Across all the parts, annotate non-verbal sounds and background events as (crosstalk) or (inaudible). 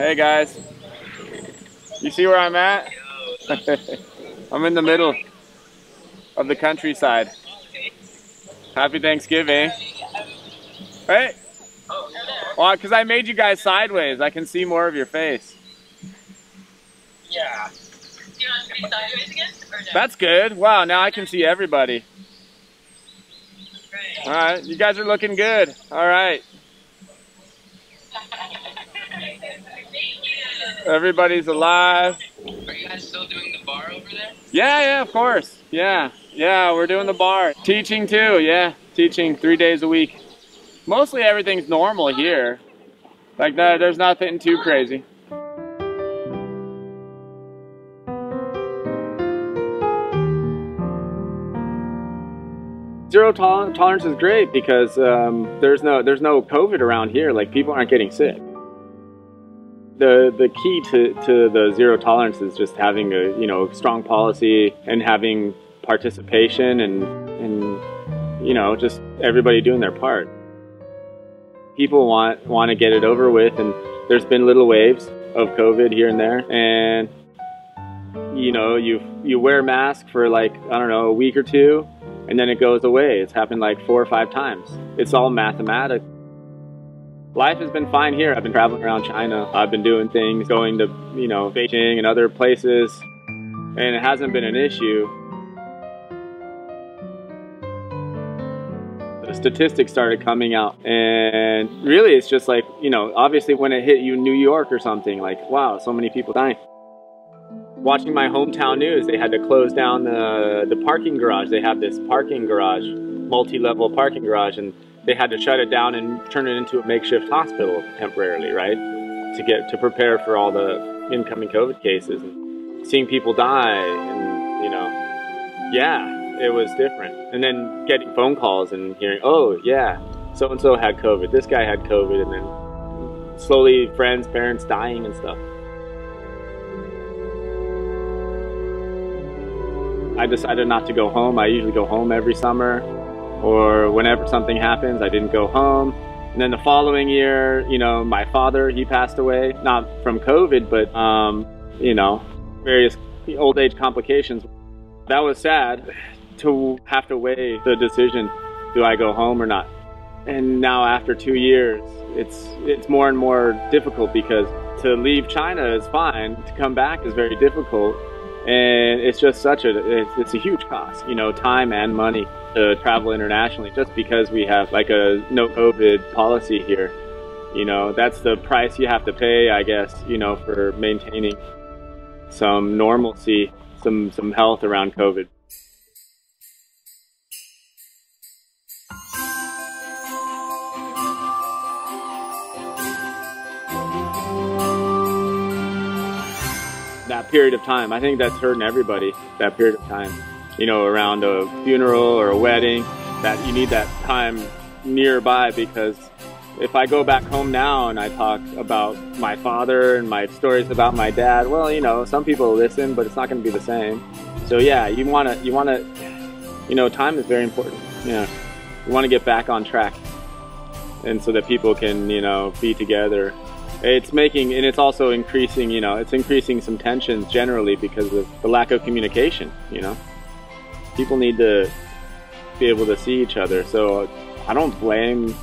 Hey guys. You see where I'm at? (laughs) I'm in the middle of the countryside. Happy Thanksgiving. Hey. Well, because I made you guys sideways. I can see more of your face. Yeah. Do you want to be sideways again? That's good. Wow, now I can see everybody. All right, you guys are looking good. All right. Everybody's alive. Are you guys still doing the bar over there? Yeah, yeah, of course. Yeah, yeah, we're doing the bar. Teaching too, yeah. Teaching three days a week. Mostly everything's normal here. Like, that, there's nothing too crazy. Zero tol- tolerance is great because um, there's no there's no COVID around here. Like people aren't getting sick. The the key to, to the zero tolerance is just having a you know strong policy and having participation and and you know just everybody doing their part. People want want to get it over with, and there's been little waves of COVID here and there, and you know you you wear a mask for like I don't know a week or two, and then it goes away. It's happened like four or five times. It's all mathematical. Life has been fine here. I've been traveling around China. I've been doing things, going to, you know, Beijing and other places, and it hasn't been an issue. The statistics started coming out, and really it's just like, you know, obviously when it hit you New York or something, like, wow, so many people dying watching my hometown news, they had to close down the, the parking garage. They have this parking garage, multi-level parking garage, and they had to shut it down and turn it into a makeshift hospital temporarily, right? To get to prepare for all the incoming COVID cases and seeing people die, and you know, yeah, it was different. And then getting phone calls and hearing, oh yeah, so and so had COVID, this guy had COVID, and then slowly friends, parents dying and stuff. I decided not to go home. I usually go home every summer or whenever something happens, I didn't go home. And then the following year, you know, my father, he passed away, not from COVID, but, um, you know, various old age complications. That was sad to have to weigh the decision, do I go home or not? And now after two years, it's, it's more and more difficult because to leave China is fine, to come back is very difficult and it's just such a it's, it's, a huge cost you know time and money to travel internationally just because we have like a no covid policy here. You know that's the price you have to pay i guess you know for maintaining some normalcy some some health around covid that period of time. I think that's hurting everybody, that period of time. You know, around a funeral or a wedding, that you need that time nearby because if I go back home now and I talk about my father and my stories about my dad, well, you know, some people listen, but it's not going to be the same. So yeah, you want to, you want to, you know, time is very important. Yeah, you want to get back on track, and so that people can, you know, be together it's making and it's also increasing you know it's increasing some tensions generally because of the lack of communication you know? People need to be able to see each other. So i don't blame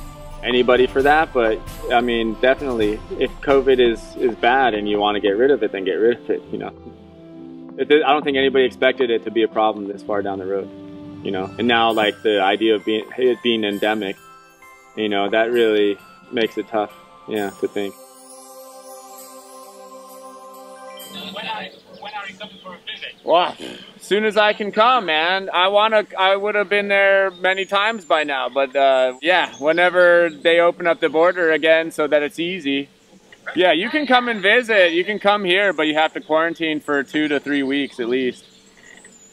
anybody for that but i mean definitely if covid is is bad and you want to get rid of it then get rid of it you know? I don't think anybody expected it to be a problem this far down the road you know? And now like the idea of being it being endemic you know that really makes it tough yeah to think coming for a visit? Well, as soon as I can come, man. I wanna. I would have been there many times by now, but uh, yeah, whenever they open up the border again, so that it's easy. Yeah, you can come and visit. You can come here, but you have to quarantine for two to three weeks at least,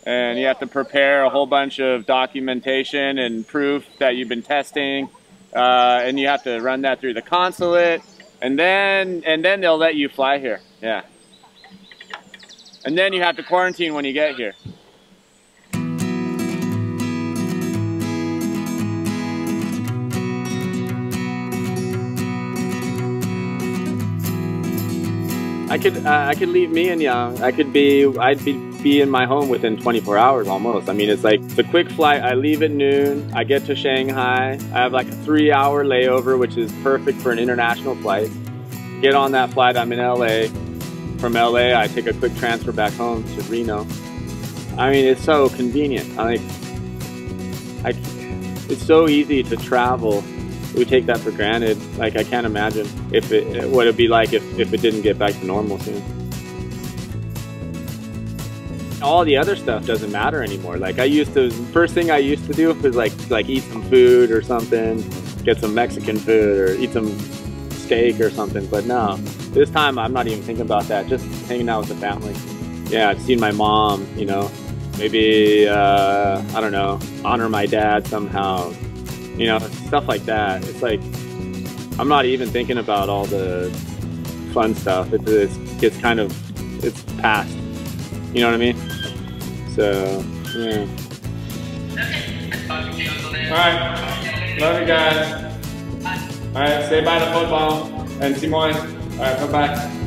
and you have to prepare a whole bunch of documentation and proof that you've been testing, uh, and you have to run that through the consulate, and then and then they'll let you fly here. Yeah. And then you have to quarantine when you get here. I could uh, I could leave Mianyang. I could be I'd be be in my home within 24 hours almost. I mean, it's like it's a quick flight. I leave at noon. I get to Shanghai. I have like a three hour layover, which is perfect for an international flight. Get on that flight. I'm in LA. From LA, I take a quick transfer back home to Reno. I mean, it's so convenient. I I, it's so easy to travel. We take that for granted. Like, I can't imagine if it what it'd be like if, if it didn't get back to normal soon. All the other stuff doesn't matter anymore. Like, I used to, first thing I used to do was like, like eat some food or something, get some Mexican food or eat some steak or something. But no, this time I'm not even thinking about that. Just hanging out with the family. Yeah, I've seen my mom, you know, maybe uh, I don't know, honor my dad somehow, you know, stuff like that. It's like I'm not even thinking about all the fun stuff. It's, it's, it's kind of it's past. You know what I mean? So yeah. All right, love you guys. All right, say bye to football and Simone. All right, bye bye.